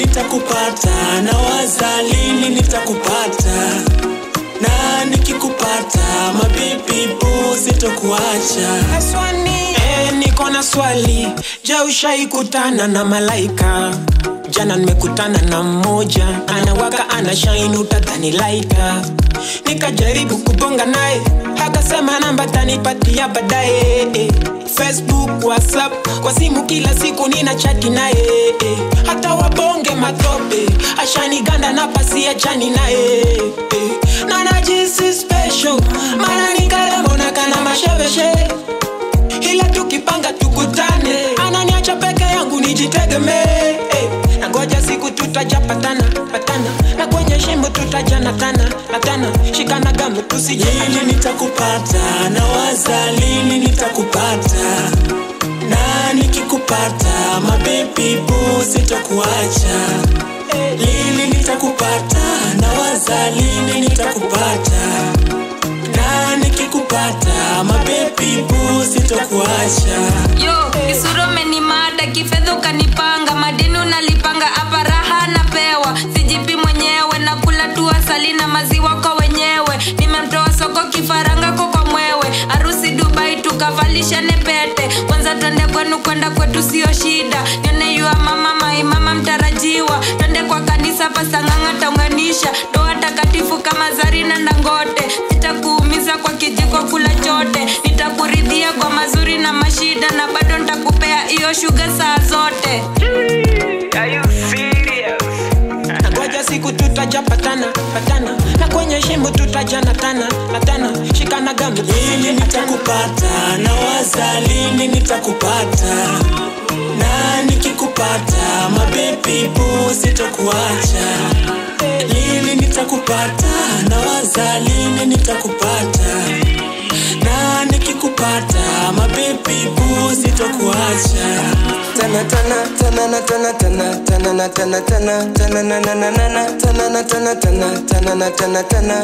nitakupata na waza lini nitakupata na nikikupata mabibi sitokuacha. Eh, niko na swali jaushaikutana na malaika jana nimekutana na mmoja anawaka ana shine utadhani laika nikajaribu kubonga naye akasema namba tanipatia baadaye. Facebook whatsapp kwa simu kila siku nina chati naye. Hata wabonge matope ashaniganda na pasi ya chani naye. Na najisi special mara nikarembona kana masheveshe ila tukipanga tukutane ananiacha peke yangu nijitegemee ngoja siku tutajapatana patana. Na kwenye shimo tutajana tana natana shikana gamu tusijini lini nitakupata? Na waza lini nitakupata? Na nikikupata mabibibu sitokuacha lini nitakupata? Na waza lini nitakupata? Na nikikupata mabebibu sitokuacha yo tukavalishane pete kwanza twende kwenu kwenda kwetu sio shida. Nione yua mama mai mama mtarajiwa. Twende kwa kanisa pasang'ang'a taunganisha ndoa takatifu kama zari na ndangote. Sitakuumiza kwa kijiko kula chote. Nitakuridhia kwa mazuri na mashida na bado nitakupea hiyo shuga saa zote. Na shimo tana gamu lini nitakupata? Na wazalini nitakupata? Na nikikupata mabebibu sitokuacha. Lini nitakupata? Na wazalini nitakupata? Na nikikupata mabebibu sitokuacha tena tena tena na tena tena tena na tena tena tena na na na na na tena na tana tana tana